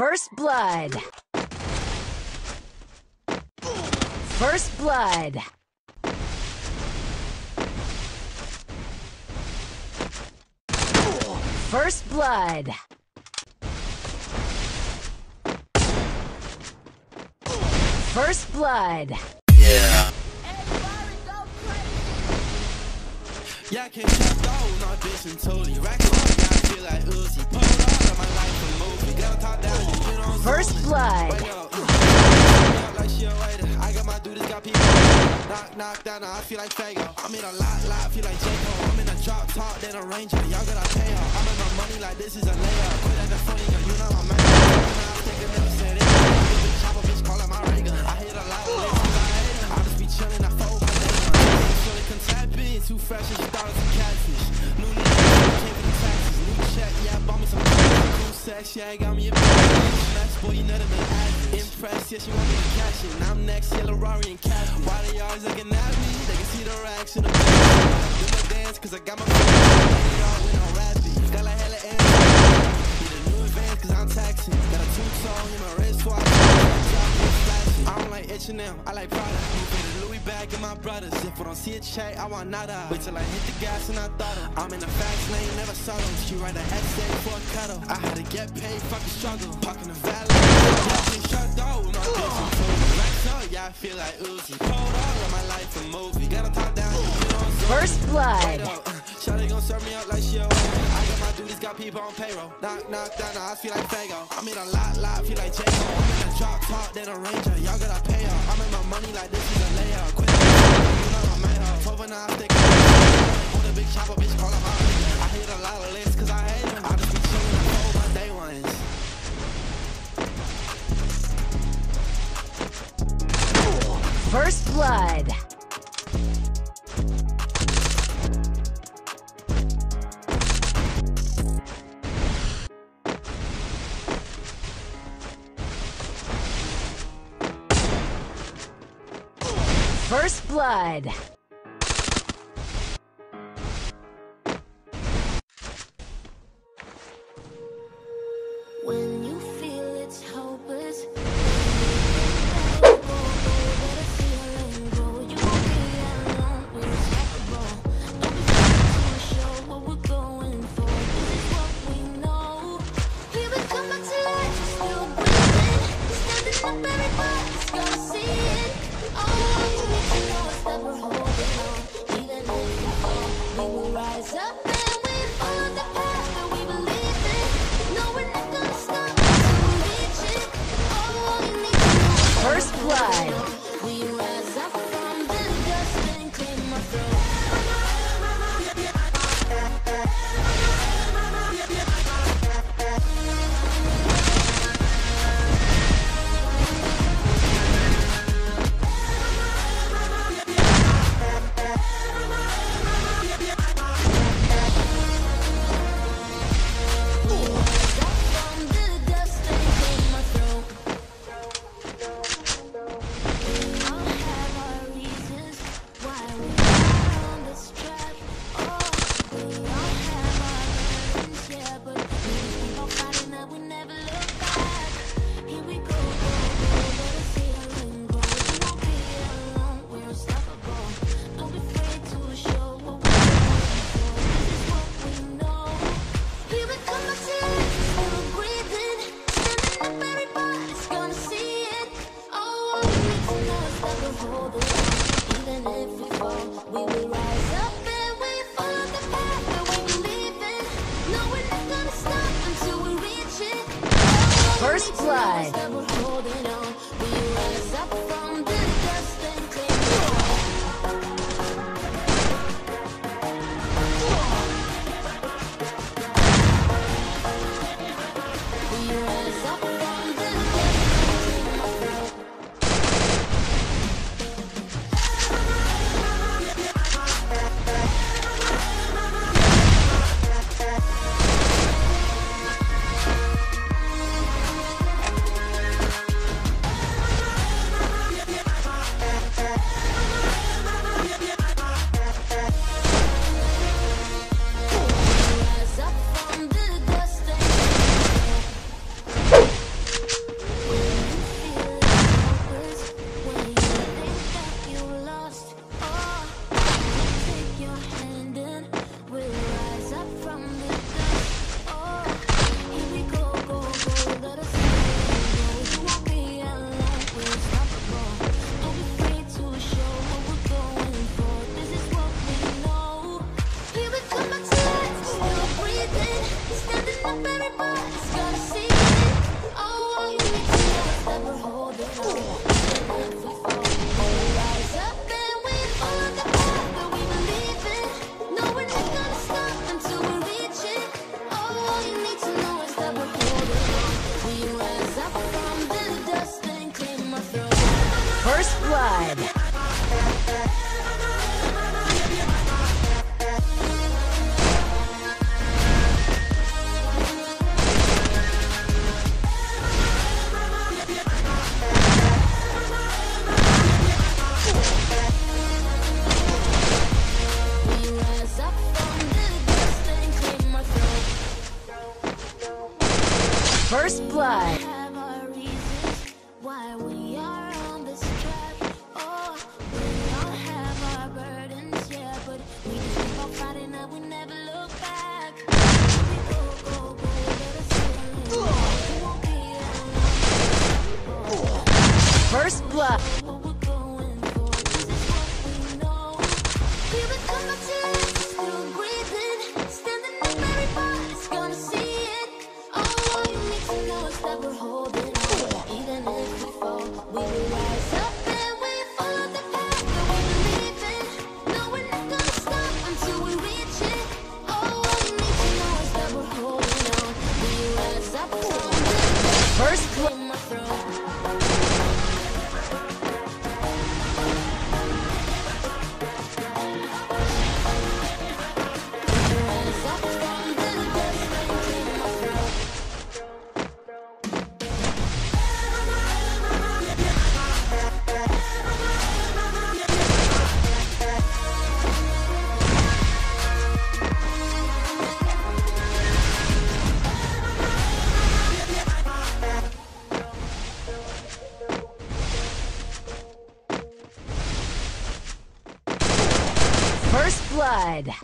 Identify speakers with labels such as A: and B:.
A: First blood. First blood. First blood. First blood.
B: Yeah.
C: I can't no bitch and totally rack got
A: blood.
C: Knock, knock down, I feel like Fago. I'm in a lot, lot, feel like. I'm in a drop top, then a ranger. Y'all gotta pay. I'm in my money like this is a layup. Quit at the you know my man. I said it. Bitch, bitch, my. I hit a lot I just be I fold my can tap in, too fresh as you thought catfish. New came for the taxes. New check, yeah, me some sex, yeah, got me a Smash, boy, you know that man average. Impressed, yeah, she want me to cash it. Now I'm next, yellow Rari and cash. Why they always looking at me? They can see the racks in the back. Do my dance, cause I got my H&M, I like Prada. Moving Louis bag in my brothers. If I don't see a check, I want nada. Wait till I hit the gas and I thought of. I'm in the fast lane, never subtle. She write an essay for a cuddle. I had to get paid, fucking struggle. Parking the valley. Shut down my bitch and. Racks up, yeah, I feel like Uzi. Cold all of my life a movie. Got a top down, you know I'm
A: First blood.
C: Shawty gon' serve me up like she a I got my people on payroll. Knock, knock, down, I feel like Fago. I'm in a lot, lot, feel like J. Cole. I'm in a drop top, then a ranger. Y'all gotta pay off. I'm in my money like this is a layout. Quit you know I'm made up. Over now, I stick. Hold a big chopper, bitch, call him out.
A: Blood. First
D: need to know is
A: blood. First blood. First blood. Blood.